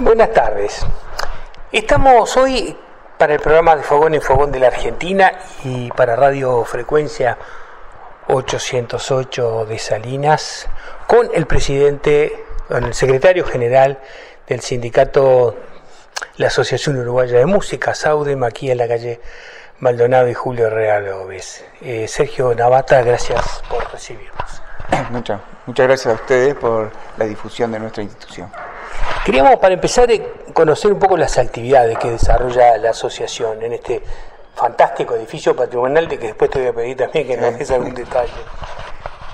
Buenas tardes. Estamos hoy para el programa de Fogón en Fogón de la Argentina y para Radio Frecuencia 808 de Salinas con el presidente, con el secretario general del sindicato la Asociación Uruguaya de Música, SAUDEM, aquí en la calle Maldonado y Julio Real eh, Sergio Navata, gracias por recibirnos. Muchas, muchas gracias a ustedes por la difusión de nuestra institución. Queríamos, para empezar, eh, conocer un poco las actividades que desarrolla la asociación en este fantástico edificio patrimonial de que después te voy a pedir también que nos des algún detalle.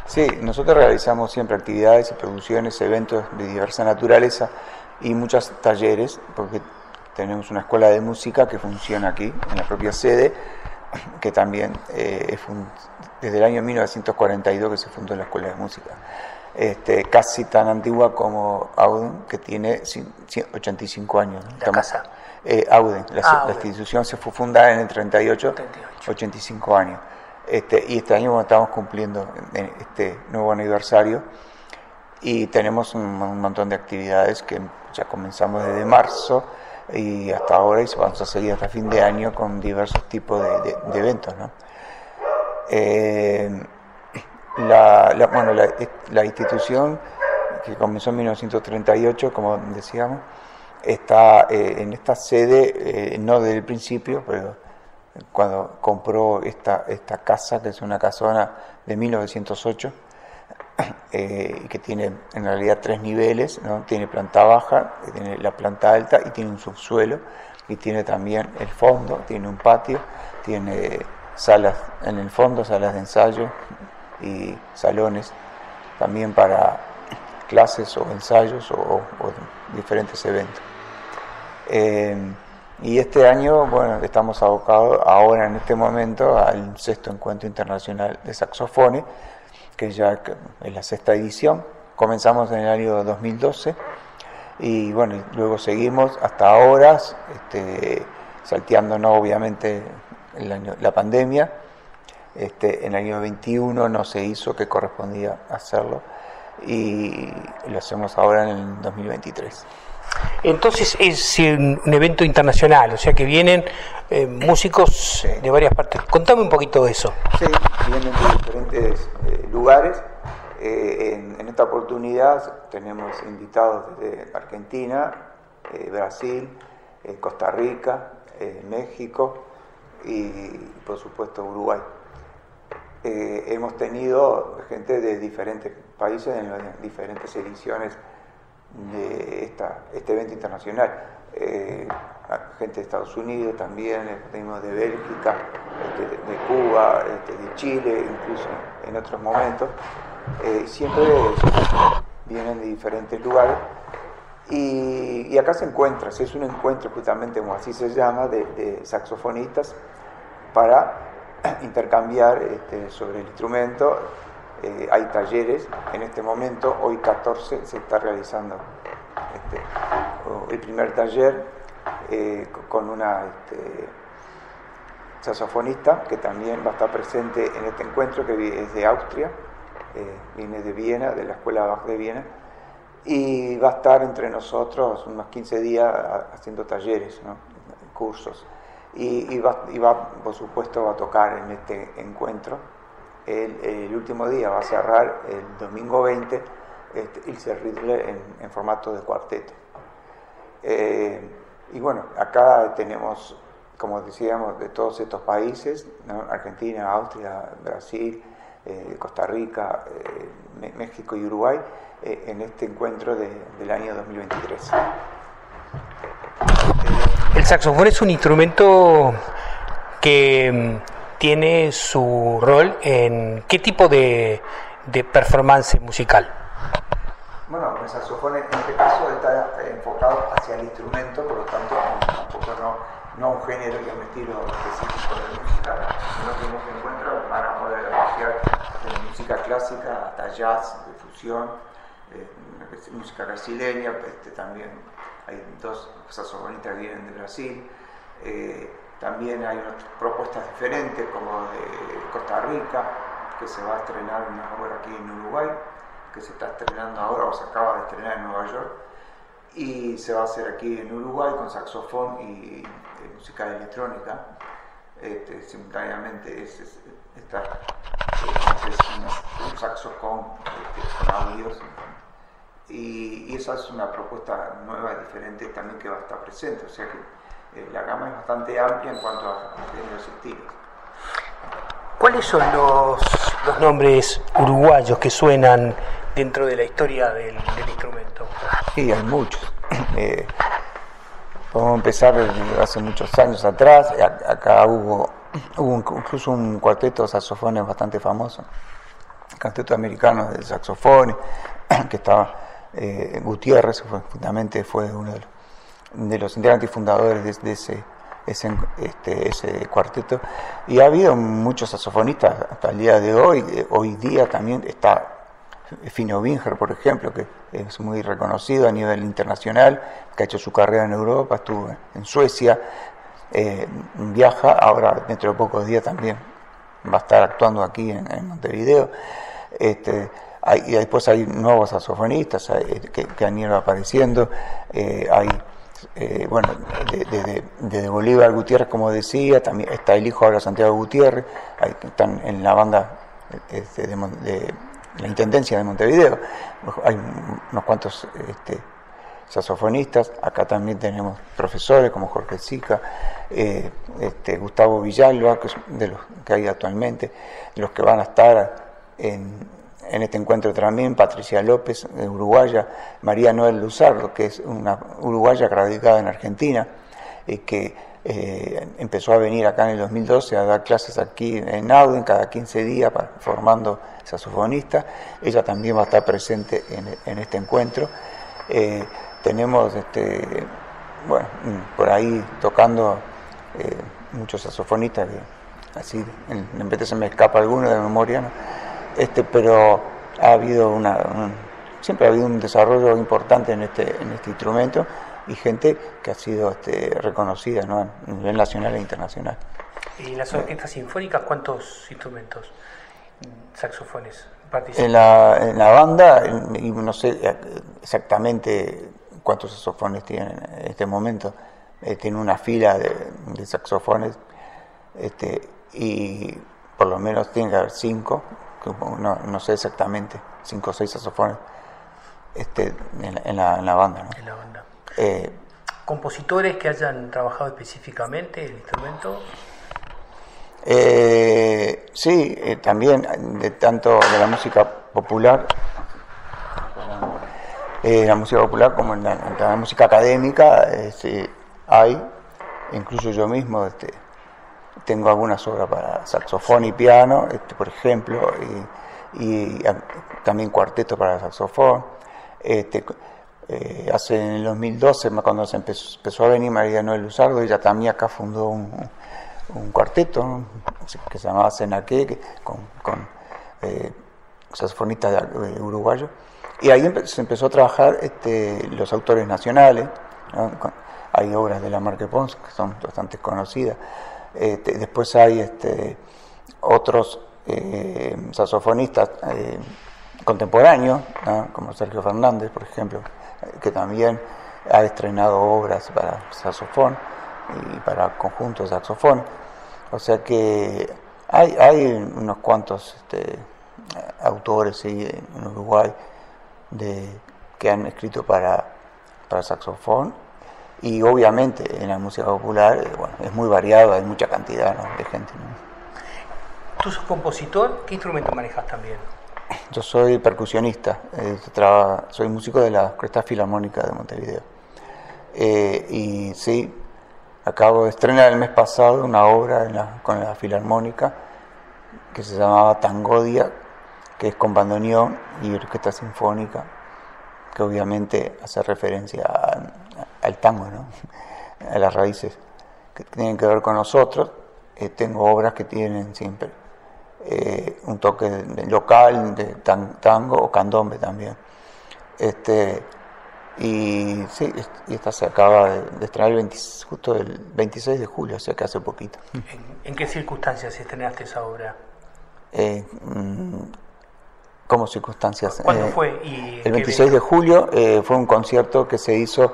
Sí, nosotros realizamos siempre actividades y producciones, eventos de diversa naturaleza y muchos talleres, porque tenemos una escuela de música que funciona aquí, en la propia sede, que también eh, es desde el año 1942 que se fundó la escuela de música. Este, casi tan antigua como Auden, que tiene 85 años. ¿La casa? Eh, Auden, la, institución se fue fundada en el 38, 85 años. Este, y este año estamos cumpliendo este nuevo aniversario y tenemos un, montón de actividades que ya comenzamos desde marzo y hasta ahora y vamos a seguir hasta fin de año con diversos tipos de, eventos. ¿no? Eh, la, bueno, la, institución que comenzó en 1938, como decíamos, está eh, en esta sede, eh, no desde el principio, pero cuando compró esta, esta casa, que es una casona de 1908, eh, que tiene en realidad tres niveles, ¿no? tiene planta baja, tiene la planta alta y tiene un subsuelo, y tiene también el fondo, tiene un patio, tiene salas en el fondo, salas de ensayo, y salones también para clases o ensayos o, diferentes eventos. Eh, y este año, bueno, estamos abocados ahora en este momento al sexto encuentro internacional de saxofones, que ya es la sexta edición. Comenzamos en el año 2012 y bueno, luego seguimos hasta ahora, este, salteándonos obviamente la pandemia este, en el año 21 no se hizo, que correspondía hacerlo, y lo hacemos ahora en el 2023. Entonces es un evento internacional, o sea que vienen eh, músicos de varias partes. Contame un poquito de eso. Sí, vienen de diferentes eh, lugares. Eh, en, en, esta oportunidad tenemos invitados desde Argentina, Brasil, Costa Rica, México y por supuesto Uruguay. Eh, hemos tenido gente de diferentes países en las diferentes ediciones de esta, este evento internacional. Eh, gente de Estados Unidos también, tenemos de Bélgica, este, de, Cuba, este, de Chile, incluso en otros momentos. Eh, siempre vienen de diferentes lugares. Y, acá se encuentra, es un encuentro justamente, como así se llama, de saxofonistas para intercambiar este, sobre el instrumento. Eh, hay talleres en este momento, hoy 14 se está realizando este, el primer taller eh, con una este, saxofonista que también va a estar presente en este encuentro que es de Austria, eh, viene de Viena, de la Escuela Bach de Viena, y va a estar entre nosotros unos 15 días haciendo talleres, cursos y, va, por supuesto, va a tocar en este encuentro. El, último día va a cerrar el domingo 20 este, Ilse en, formato de cuarteto. Eh, y bueno, acá tenemos, como decíamos, de todos estos países, Argentina, Austria, Brasil, eh, Costa Rica, eh, México y Uruguay, en este encuentro del año 2023. El saxofón es un instrumento que mm, tiene su rol en qué tipo de, performance musical. Bueno, el saxofón en este caso está enfocado hacia el instrumento, por lo tanto tampoco no, un género y un estilo específico de música, sino que en este encuentro van a poder apreciar música clásica hasta jazz, de fusión, eh, música brasileña, este, también hay dos saxofonistas que vienen de Brasil, eh, también hay propuestas diferentes como de Costa Rica, que se va a estrenar una obra aquí en Uruguay, que se está estrenando ahora o se acaba de estrenar en Nueva York. y se va a hacer aquí en Uruguay con saxofón y, música electrónica. Este, simultáneamente es, está un, saxofón este, con audios y, esa es una propuesta nueva, diferente también que va a estar presente, o sea que eh, la gama es bastante amplia en cuanto a, los estilos. ¿Cuáles son los, los, nombres uruguayos que suenan dentro de la historia del, instrumento? Sí, hay muchos. Eh, podemos empezar hace muchos años atrás, acá hubo, hubo incluso un cuarteto de saxofones bastante famoso, cuarteto americano de saxofones, que estaba eh, Gutiérrez, fue, fundamentalmente fue uno de los, integrantes fundadores de, ese, este, ese, cuarteto. Y ha habido muchos saxofonistas hasta el día de hoy. Eh, hoy día también está Fino Binger, por ejemplo, que es muy reconocido a nivel internacional, que ha hecho su carrera en Europa, estuvo en Suecia, eh, viaja, ahora dentro de pocos días también va a estar actuando aquí en, Montevideo. Este, y después hay nuevos saxofonistas que, han ido apareciendo. Eh, hay, eh, bueno, desde Bolívar Gutiérrez, como decía, también está el hijo ahora Santiago Gutiérrez, están en la banda este, de, la Intendencia de Montevideo. Hay unos cuantos este, saxofonistas, acá también tenemos profesores como Jorge Sica, eh, este, Gustavo Villalba, que de los que hay actualmente, los que van a estar en, en este encuentro también Patricia López, uruguaya, María Noel Luzardo, que es una uruguaya radicada en Argentina, y que eh, empezó a venir acá en el 2012 a dar clases aquí en Auden cada 15 días formando saxofonistas. Ella también va a estar presente en, este encuentro. Eh, tenemos, este, bueno, por ahí tocando eh, muchos saxofonistas que así, en, vez de se me escapa alguno de memoria, ¿no? Este, pero ha habido una, siempre ha habido un desarrollo importante en este, en este instrumento y gente que ha sido este, reconocida ¿no? a nivel nacional e internacional. ¿Y en las orquestas sinfónicas cuántos instrumentos, saxofones participan? En la, en la banda, no sé exactamente cuántos saxofones tienen en este momento, eh, tiene una fila de, de saxofones este, y por lo menos tiene que haber cinco no, no sé exactamente, cinco o seis saxofones este, en, la, en la banda. En la banda. Eh, ¿Compositores que hayan trabajado específicamente el instrumento? Eh, sí, eh, también de tanto de la música popular, la música popular como en la, música académica, este, hay, incluso yo mismo, este, tengo algunas obras para saxofón y piano, este, por ejemplo, y, también cuarteto para saxofón. Este, eh, hace en el 2012, cuando se empezó, a venir María Noel Luzardo, ella también acá fundó un, cuarteto que se llamaba Senaque, con, eh, saxofonistas uruguayos. Y ahí se empezó a trabajar este, los autores nacionales. Hay obras de la Marque Pons que son bastante conocidas. Este, después hay este, otros eh, saxofonistas eh, contemporáneos, como Sergio Fernández, por ejemplo, que también ha estrenado obras para saxofón y para conjuntos de saxofón. O sea que hay, hay unos cuantos este, autores en Uruguay de, que han escrito para, para saxofón y obviamente en la música popular eh, bueno, es muy variado, hay mucha cantidad de gente. ¿Tú sos compositor? ¿Qué instrumento manejas también? Yo soy percusionista, eh, soy músico de la Cresta Filarmónica de Montevideo. Eh, y sí, acabo de estrenar el mes pasado una obra con la Filarmónica que se llamaba Tangodia, que es con bandoneón y orquesta sinfónica, que obviamente hace referencia a al tango, ¿no? a las raíces que tienen que ver con nosotros. Eh, tengo obras que tienen siempre eh, un toque local de tango o candombe también. Este, y sí, y esta se acaba de, estrenar justo el 26 de julio, o sea que hace poquito. ¿En, qué circunstancias estrenaste esa obra? Eh, mm, como circunstancias. ¿Cuándo fue? ¿Y el 26 de julio fue un concierto que se hizo,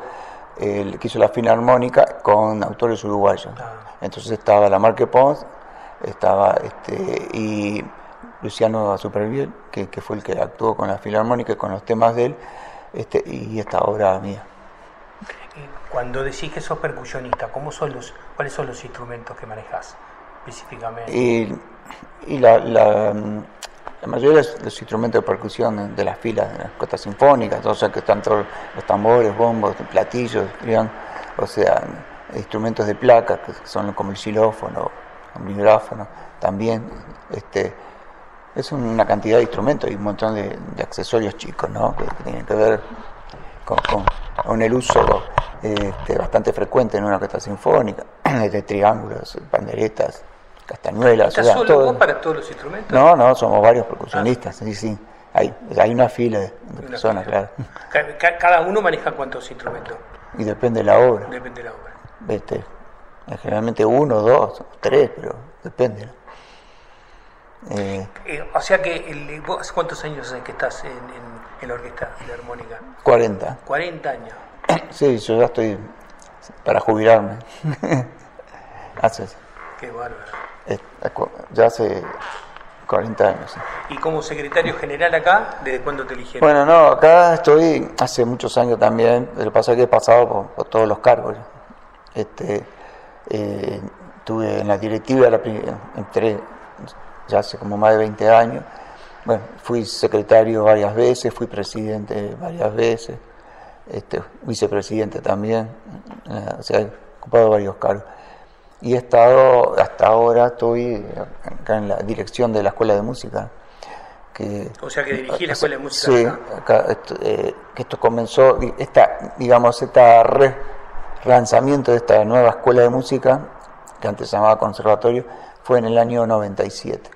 que hizo la Filarmónica con autores uruguayos. Ah. Entonces estaba la Marque Pons, estaba este, y Luciano Superviel, que, que, fue el que actuó con la Filarmónica y con los temas de él, este, y esta obra mía. Cuando decís que sos percusionista, ¿cómo son los, ¿cuáles son los instrumentos que manejas específicamente? Y, y la, la, mayoría de los instrumentos de percusión de las filas, de las costas sinfónicas, o sea que están todos los tambores, bombos, platillos, o sea, instrumentos de placa, que son como el xilófono, el vibráfono, también, este, es una cantidad de instrumentos y un montón de, accesorios chicos, ¿no? Que, tienen que ver con, con, el uso este, bastante frecuente en una orquesta sinfónica, de triángulos, panderetas, castañuelas. ¿Estás solo todo... vos para todos los instrumentos? No, no, somos varios percusionistas, sí, sí. Hay, hay una fila de, personas, claro. ¿Cada uno maneja cuántos instrumentos? Y depende de la obra. Depende de la obra. Este, generalmente uno, dos, tres, pero depende. Eh, eh, o sea que, el, ¿vos cuántos años hace que estás en, en, la orquesta filarmónica? 40. 40 años. Sí, yo ya estoy para jubilarme. hace, Qué bárbaro. Ya hace 40 años. ¿Y como secretario general acá, desde cuándo te eligieron? Bueno, no, acá estoy hace muchos años también, lo que pasa es que he pasado por, todos los cargos. Este, eh, estuve en la directiva, la, entré ya hace como más de 20 años. Bueno, fui secretario varias veces, fui presidente varias veces, este, vicepresidente también, eh, o sea, he ocupado varios cargos. Y he estado, hasta ahora estoy acá en la dirección de la Escuela de Música. Que, o sea, que dirigí la Escuela de Música. Sí, acá, eh, que esto comenzó, esta, digamos, este relanzamiento de esta nueva Escuela de Música, que antes se llamaba Conservatorio, fue en el año 97.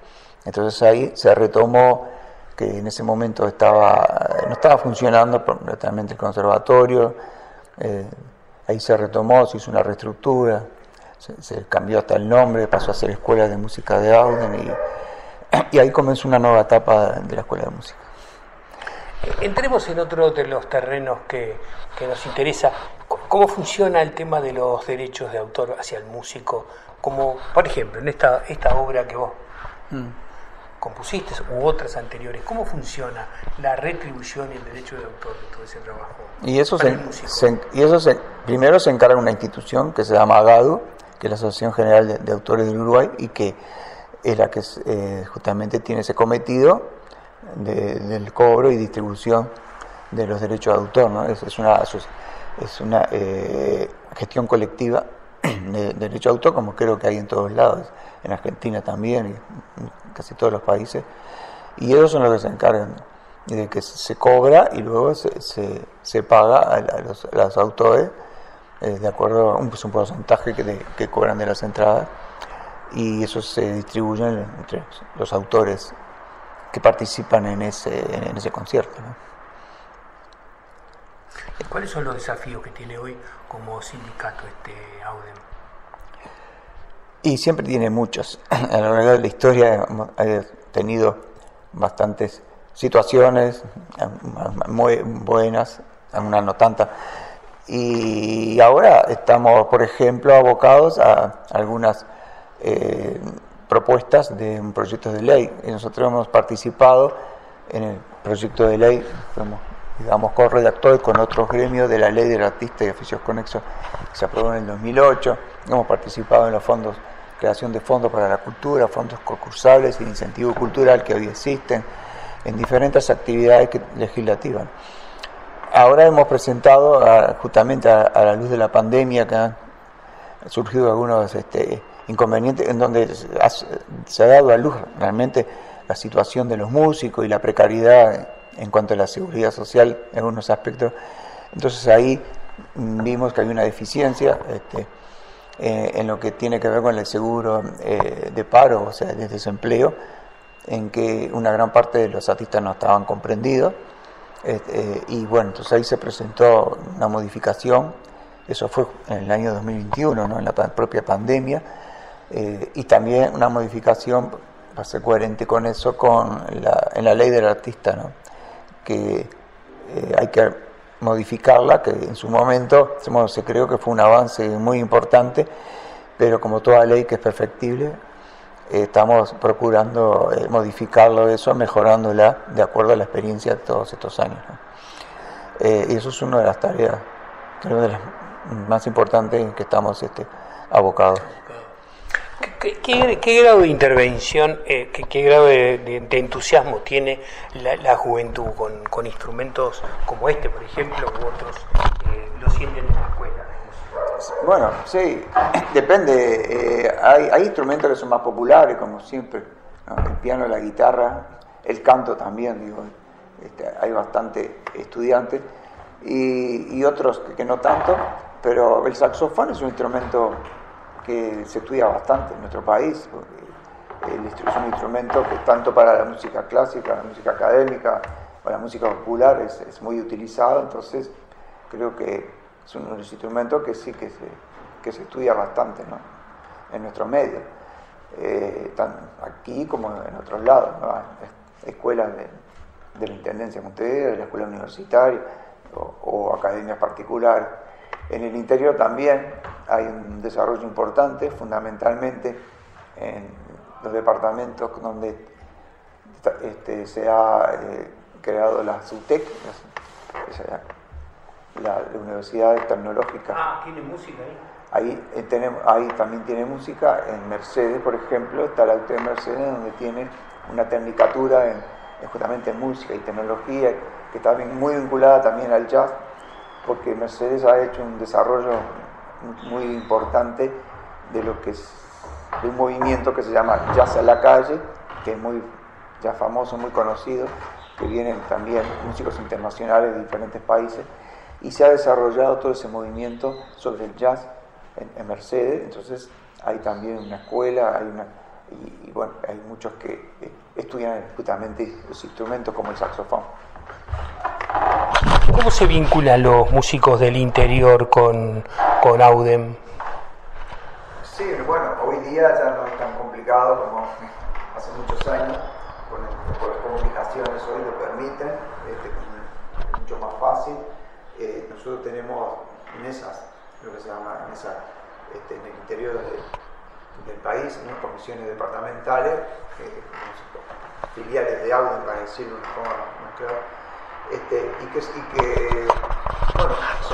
Entonces ahí se retomó que en ese momento estaba no estaba funcionando completamente el conservatorio, eh, ahí se retomó, se hizo una reestructura, se, cambió hasta el nombre, pasó a ser Escuela de Música de Auden y, ahí comenzó una nueva etapa de la Escuela de Música. Entremos en otro de los terrenos que, nos interesa. ¿Cómo funciona el tema de los derechos de autor hacia el músico? Como, por ejemplo, en esta, esta obra que vos mm compusiste u otras anteriores, ¿cómo funciona la retribución y el derecho de autor de todo ese trabajo? Y eso, se, y eso se, primero se encarga una institución que se llama AGADU, es la Asociación General de, Autores del Uruguay, y que es la que eh, justamente tiene ese cometido del cobro y distribución de los derechos de autor. ¿no? Es, una, es una eh, gestión colectiva de, derecho de autor, como creo que hay en todos lados, en Argentina también, y casi todos los países, y ellos son los que se encargan de que se cobra y luego se, se, paga a, los, autores eh, de acuerdo a un, pues, un porcentaje que, que, cobran de las entradas y eso se distribuye entre los autores que participan en ese, en ese concierto. ¿Cuáles son los desafíos que tiene hoy como sindicato este AUDEM? Y siempre tiene muchos. A lo largo de la historia ha tenido bastantes situaciones muy buenas, algunas no tantas. Y ahora estamos, por ejemplo, abocados a algunas eh, propuestas de un proyecto de ley. Y nosotros hemos participado en el proyecto de ley, fuimos, digamos, co-redactores con otros gremios de la ley del artista y oficios conexos que se aprobó en el 2008. Hemos participado en los fondos creación de fondos para la cultura, fondos concursables y incentivo cultural que hoy existen en diferentes actividades legislativas. Ahora hemos presentado, justamente a, la luz de la pandemia, que han surgido algunos este, inconvenientes en donde se ha dado a luz realmente la situación de los músicos y la precariedad en cuanto a la seguridad social en algunos aspectos. Entonces ahí vimos que hay una deficiencia. Este, eh, en lo que tiene que ver con el seguro eh, de paro, o sea, de desempleo, en que una gran parte de los artistas no estaban comprendidos. Este, y bueno, entonces ahí se presentó una modificación, eso fue en el año 2021, ¿no? en la propia pandemia, eh, y también una modificación va a ser coherente con eso, con la, en la ley del artista, ¿no? que eh, hay que modificarla, que en su momento se creo que fue un avance muy importante, pero como toda ley que es perfectible, estamos procurando eh, modificarlo eso, mejorándola de acuerdo a la experiencia de todos estos años. y eso es una de las tareas, creo, de las más importantes en que estamos este, abocados. ¿Qué, grado de intervención, eh, qué, grado de, entusiasmo tiene la, juventud con, instrumentos como este, por ejemplo, u otros eh, lo sienten en la escuela? Bueno, sí, depende. Eh, hay, instrumentos que son más populares, como siempre, el piano, la guitarra, el canto también, digo, este, hay bastante estudiantes, y, otros que no tanto, pero el saxofón es un instrumento que se estudia bastante en nuestro país, porque es un instrumento que tanto para la música clásica, la música académica o la música popular es, muy utilizado, entonces creo que es uno de los instrumentos que sí que se, que se estudia bastante en nuestro medio, eh, aquí como en otros lados, escuelas de, la Intendencia de Montevideo, de la escuela universitaria o academias particulares. En el interior también hay un desarrollo importante, fundamentalmente en los departamentos donde este, se ha eh, creado la SUTEC, la, Universidad Tecnológica. Ah, ¿tiene música ahí? Ahí, eh, tenemos, ahí también tiene música, en Mercedes, por ejemplo, está la UTE de Mercedes, donde tiene una tecnicatura en, justamente en música y tecnología, que está muy vinculada también al jazz porque Mercedes ha hecho un desarrollo muy importante de lo que es de un movimiento que se llama Jazz a la calle, que es muy ya famoso, muy conocido, que vienen también músicos internacionales de diferentes países, y se ha desarrollado todo ese movimiento sobre el jazz en, Mercedes, entonces hay también una escuela, hay una, y, y bueno, hay muchos que eh, estudian justamente los instrumentos como el saxofón. ¿Cómo se vinculan los músicos del interior con, con Audem? Sí, bueno, hoy día ya no es tan complicado como hace muchos años, con, las comunicaciones hoy lo permiten, este, es mucho más fácil. Eh, nosotros tenemos mesas, lo que se llama mesas este, en el interior del país, comisiones departamentales, eh, filiales de Audem, para decirlo de una forma más clara. Este, y, que, son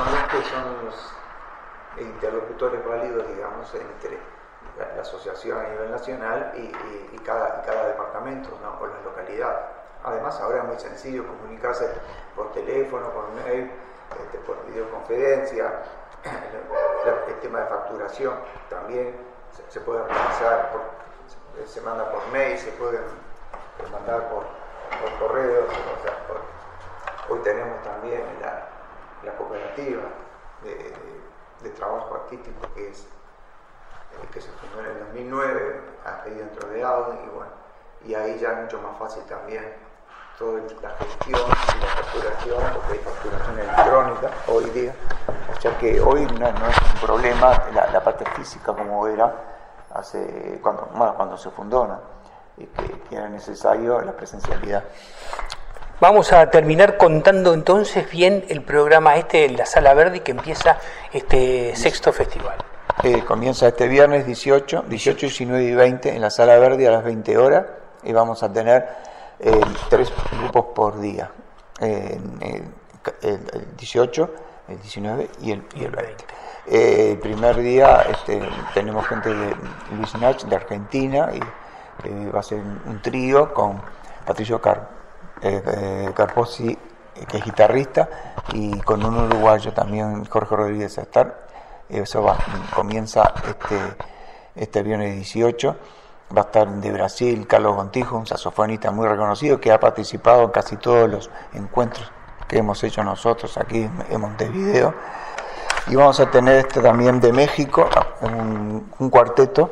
los que son los interlocutores válidos, digamos, entre la, asociación a nivel nacional y, cada, departamento o la localidad. Además, ahora es muy sencillo comunicarse por teléfono, por mail, este, por videoconferencia. El, tema de facturación también se, puede realizar, se manda por mail, se puede mandar por, por correo, por, Hoy tenemos también la, cooperativa de, trabajo artístico que es eh, que se fundó en el 2009, ahí dentro de Audi, y bueno, y ahí ya es mucho más fácil también la gestión y la facturación, porque hay facturación electrónica hoy día, o sea que hoy no, es un problema la, parte física como era hace cuando, bueno, cuando se fundó, ¿no? y que era necesario la presencialidad. Vamos a terminar contando entonces bien el programa este de la Sala Verde que empieza este sexto festival. Eh, comienza este viernes 18, 18, 19 y 20 en la Sala Verde a las 20 horas y vamos a tener eh, tres grupos por día. el, 18, el 19 y el, 20. Eh, el primer día este, tenemos gente de Luis Nach de Argentina y va a ser un trío con Patricio Carr eh, eh, Carposi, que es guitarrista, y con un uruguayo también, Jorge Rodríguez Estar. Eso va, comienza este, este viernes 18. Va a estar de Brasil Carlos Gontijo, un saxofonista muy reconocido que ha participado en casi todos los encuentros que hemos hecho nosotros aquí en Montevideo. Y vamos a tener este también de México, un, cuarteto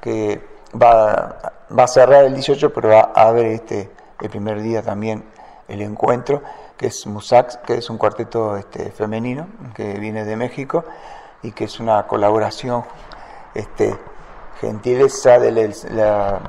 que va, va, a cerrar el 18, pero va a haber este, el primer día también el encuentro, que es Musax, que es un cuarteto este, femenino que viene de México y que es una colaboración este, gentileza del, la,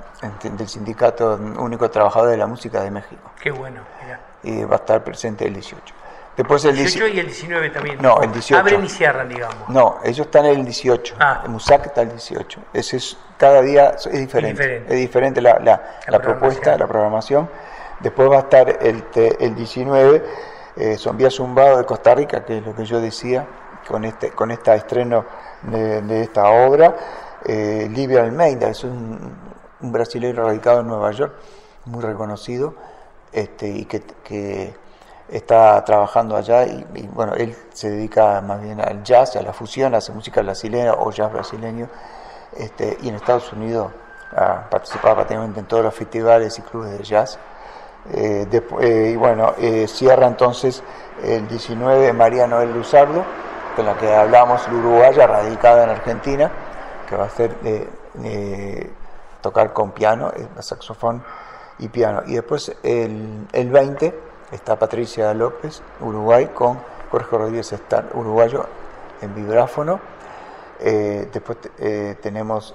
del Sindicato Único Trabajador de la Música de México. Qué bueno, mira. Y va a estar presente el 18. Después el 18 y el 19 también. No, el 18. Abren y cierran, digamos. No, ellos están el 18. Ah. El MUSAC está el 18. Ese es, cada día es diferente. Es diferente, la, la, propuesta, la programación. Después va a estar el, el 19, eh, Zombía Zumbado de Costa Rica, que es lo que yo decía, con este con este estreno de, esta obra. Eh, Livio Almeida, es un, un brasileño radicado en Nueva York, muy reconocido, este, y que, que está trabajando allá y, bueno, él se dedica más bien al jazz, a la fusión, hace música brasileña o jazz brasileño, este, y en Estados Unidos ha participado prácticamente en todos los festivales y clubes de jazz. Eh, eh, y bueno, eh, cierra entonces el 19 María Noel Luzardo, con la que hablamos, la uruguaya, radicada en Argentina, que va a hacer tocar con piano, saxofón y piano. Y después el, el 20 está Patricia López, Uruguay, con Jorge Rodríguez Estar, uruguayo, en vibráfono. Eh, después eh, tenemos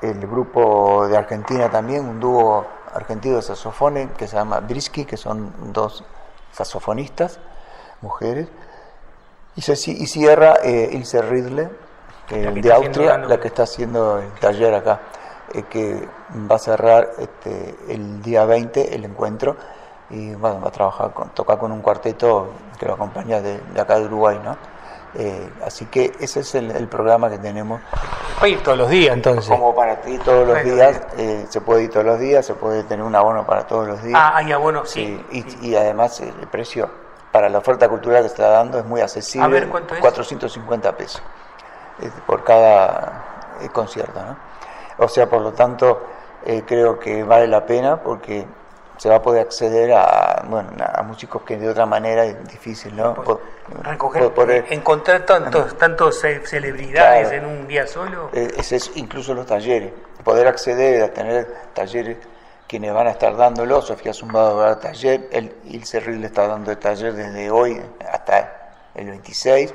el grupo de Argentina también, un dúo argentino de saxofones que se llama Brisky, que son dos saxofonistas, mujeres. Y, se, y cierra eh, Ilse Ridle, de Austria, la que está haciendo el taller acá. Eh, que va a cerrar este, el día 20 el encuentro y va a trabajar, con, tocar con un cuarteto que lo acompaña de, acá de Uruguay, ¿no? Eh, así que ese es el, programa que tenemos. Ir todos los días entonces. Como para ti todos los días, eh, se puede ir todos los días, se puede tener un abono para todos los días. Ah, hay abono, sí. y, además el precio para la oferta cultural que está dando es muy accesible. A ver, ¿cuánto es? 450 pesos por cada concierto, ¿no? O sea, por lo tanto, eh, creo que vale la pena porque se va a poder acceder a, bueno, a músicos que de otra manera es difícil, ¿no? recoger, encontrar tantos, tantos celebridades en un día solo. Eh, ese es incluso los talleres, poder acceder a tener talleres quienes van a estar dándolo, Sofía Zumbado va a dar taller, el Ilse le está dando el taller desde hoy hasta el 26,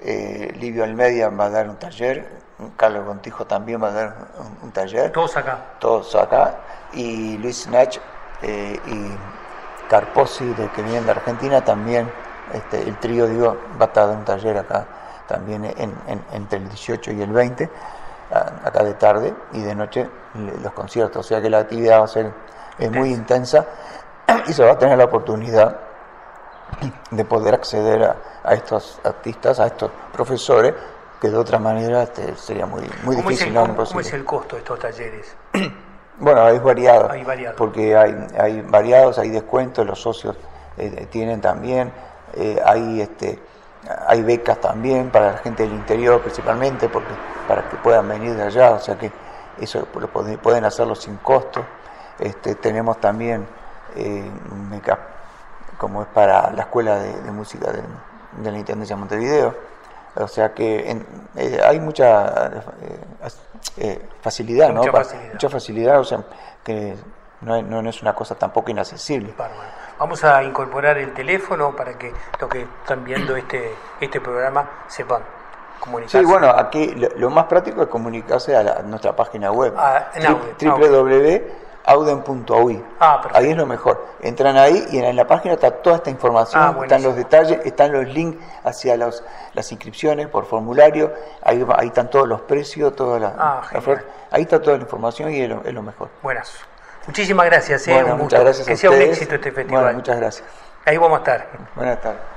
eh, Livio Almedia va a dar un taller, Carlos Contijo también va a dar un, taller. Todos acá. Todos acá. Y Luis Nach eh, y Carposi, de, que vienen de Argentina, también, este, el trío, digo, va a estar un taller acá también en, entre el 18 y el 20, acá de tarde y de noche los conciertos. O sea que la actividad va a ser muy intensa y se va a tener la oportunidad de poder acceder a, a estos artistas, a estos profesores que de otra manera este, sería muy, muy difícil. Es ¿cómo, es el costo de estos talleres? bueno, es variado, porque hay, hay variados, hay descuentos, los socios eh, tienen también, eh, hay este hay becas también para la gente del interior principalmente, porque para que puedan venir de allá, o sea que eso lo pueden hacerlo sin costo. Este, tenemos también eh, como es para la Escuela de, Música de, de la Intendencia de Montevideo o sea que eh, hay mucha eh, eh, facilidad, ¿no? Mucha facilidad, o sea, que no, no, es una cosa tampoco inaccesible. Vamos a incorporar el teléfono para que los que están viendo este, este programa sepan comunicarse. Sí, bueno, aquí lo, más práctico es comunicarse a, nuestra página web, ah, auden.ui. Ah, ahí es lo mejor. Entran ahí y en la página está toda esta información, ah, están los detalles, están los links hacia los, las inscripciones por formulario, ahí, ahí están todos los precios, toda la, ah, ahí está toda la información y es lo, mejor. Buenas. Muchísimas gracias, eh, muchas gracias que sea un éxito este festival. muchas gracias. Ahí vamos a estar. Buenas tardes.